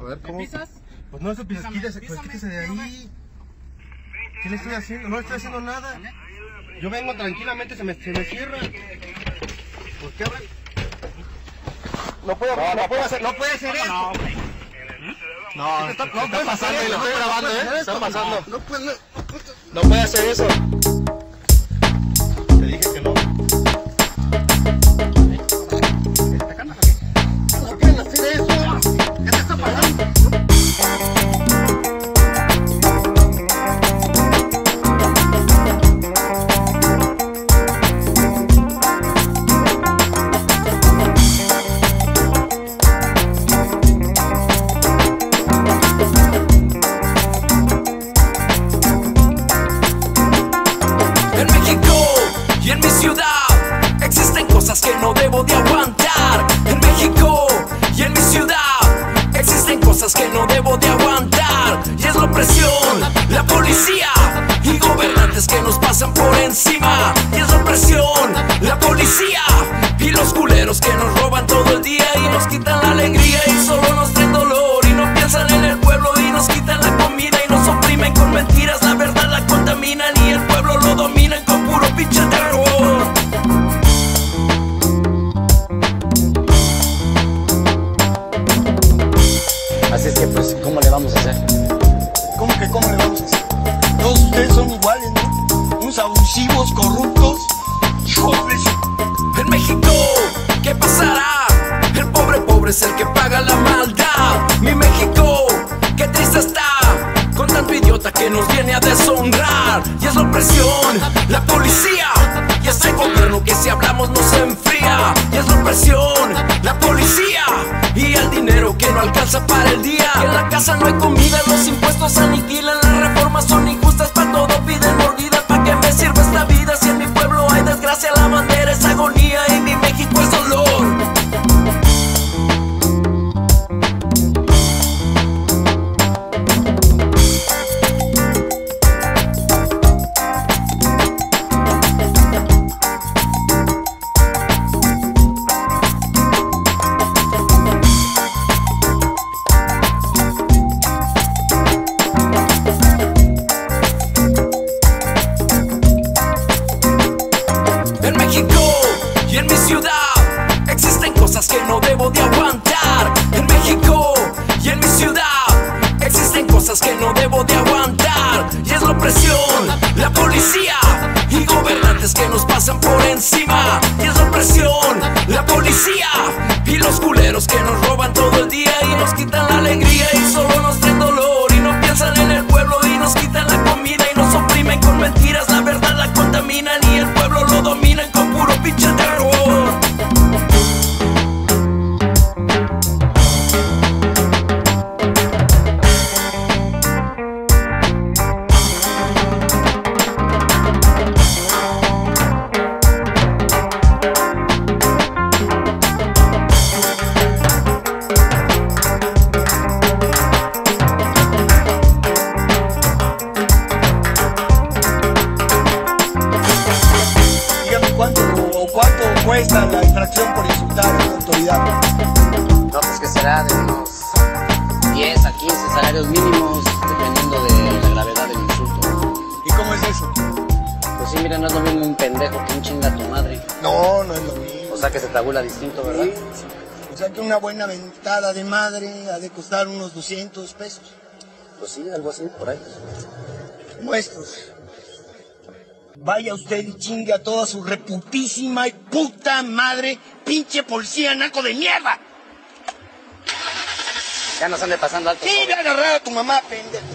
A ver, ¿cómo? ¿Me pisas? Pues no, eso pues Písame, quítese, pues quítese de ahí. ¿Qué le estoy haciendo? No le estoy haciendo nada. Yo vengo tranquilamente, se me, se me cierra. ¿Por qué abre? No puede, no, no hacer, no puede hacer eso. No. No, no, no estoy puede- grabando, no ¿eh? No puede, No puede hacer eso. te no debo de aguantar. En México y en mi ciudad existen cosas que no debo de aguantar. Y es la opresión, la policía y gobernantes que nos pasan por encima. Y es la opresión, la policía y los culeros que nos roban todo el día y nos quitan la alegría y solo abusivos, corruptos. Su... En México, ¿qué pasará? El pobre pobre es el que paga la maldad. Mi México, qué triste está. Con tanto idiota que nos viene a deshonrar. Y es la opresión, la policía. Y ese gobierno que si hablamos nos enfría. Y es la opresión, la policía. Y el dinero que no alcanza para el día. En la casa no hay comida, los impuestos aniquilan. Las reformas son injustas, para todo piden cosas que no debo de aguantar. En México y en mi ciudad existen cosas que no debo de aguantar. Y es la opresión, la policía y gobernantes que nos pasan por encima. Y es la opresión, la policía y los culeros que nos roban todo el día y nos quitan la alegría y solo nos cuánto cuesta la infracción por insultar a una autoridad. No, pues que será de unos 10 a 15 salarios mínimos, dependiendo de la gravedad del insulto. ¿Y cómo es eso? Pues sí, mira, no es lo mismo un pendejo que un chinga a tu madre. No, no es lo mismo. O sea que se tabula distinto, ¿verdad? Sí. O sea que una buena ventada de madre ha de costar unos 200 pesos. Pues sí, algo así, por ahí. Como estos. Vaya usted y chingue a toda su reputísima y puta madre, pinche policía naco de mierda. Ya nos ande pasando alto. Sí, ve a agarrar a tu mamá, pendejo.